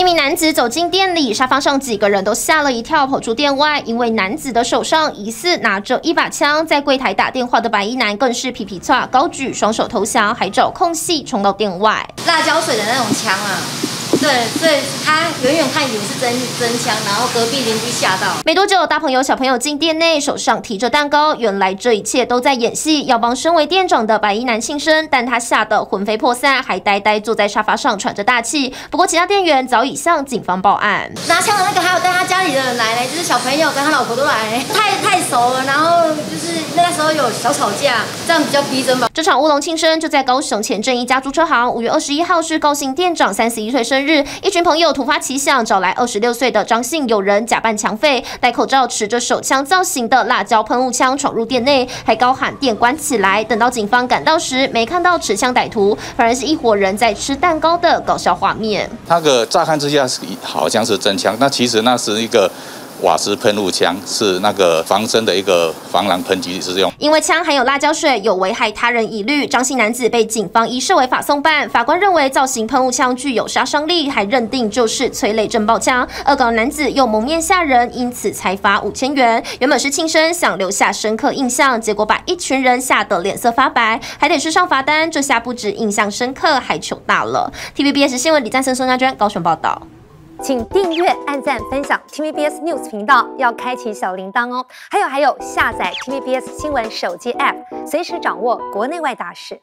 一名男子走进店里，沙发上几个人都吓了一跳，跑出店外。因为男子的手上疑似拿着一把枪，在柜台打电话的白衣男更是皮皮叉，高举双手投降，还找空隙冲到店外。辣椒水的那种枪啊！对，所以他远远看以为是真真枪，然后隔壁邻居吓到。没多久，大朋友小朋友进店内，手上提着蛋糕，原来这一切都在演戏，要帮身为店长的白衣男庆生，但他吓得魂飞魄散，还呆呆坐在沙发上喘着大气。不过，其他店员早已向警方报案。拿枪的那个还有带他家里的人来嘞，就是小朋友跟他老婆都来，太太熟了，然后就是那个时候有小吵架，这样比较逼真吧。这场乌龙庆生就在高雄前镇一家租车行，五月二十一号是高兴店长三十一岁生日。日，一群朋友突发奇想，找来二十六岁的张姓友人，假扮强匪，戴口罩，持着手枪造型的辣椒喷雾枪闯入店内，还高喊“店关起来”。等到警方赶到时，没看到持枪歹徒，反而是一伙人在吃蛋糕的搞笑画面。那个乍看之下是好像是真枪，那其实那是一个。瓦斯喷雾枪是那个防身的一个防狼喷剂使用，因为枪含有辣椒水，有危害他人疑虑。张姓男子被警方以涉违法送办。法官认为造型喷雾枪具有杀伤力，还认定就是催泪震爆枪。恶搞男子又蒙面吓人，因此才罚五千元。原本是庆生，想留下深刻印象，结果把一群人吓得脸色发白，还得吃上罚单。这下不止印象深刻，还糗大了。TVBS 新闻李赞森、宋家娟高雄报道。请订阅、按赞、分享 TVBS News 频道，要开启小铃铛哦。还有还有，下载 TVBS 新闻手机 App，随时掌握国内外大事。